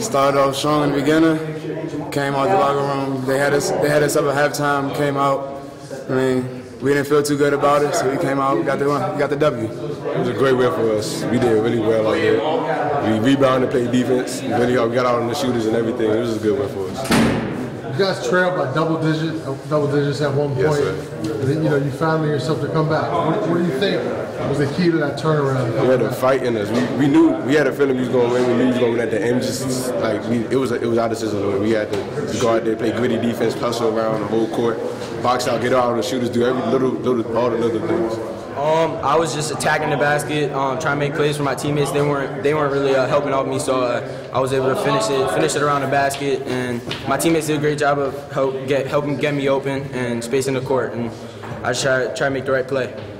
started off strong in the beginning. Came out the locker room. They had us. They had us up at halftime. Came out. I mean, we didn't feel too good about it, so we came out. Got the one. Got the W. It was a great win for us. We did really well out there. We rebounded, played defense. Really we got out on the shooters and everything. It was a good win for us. You guys trailed by double digit, double digits at one point. Yes. And then, you know, you found yourself to come back. What, what do you think was the key to that turnaround? We had a fight in us. We, we knew we had a feeling we was going to win. We knew we was going to win at the end. Just like we, it was it was our decision. to win. We had to go out there, play gritty defense, hustle around the whole court, box out, get out the shooters, do every little little all the little things. Um, I was just attacking the basket, um, trying to make plays for my teammates. They weren't they weren't really uh, helping out me, so uh, I was able to finish it finish it around the basket. And my teammates did a great job of help get helping get me open and spacing the court. And I just try try to make the right play.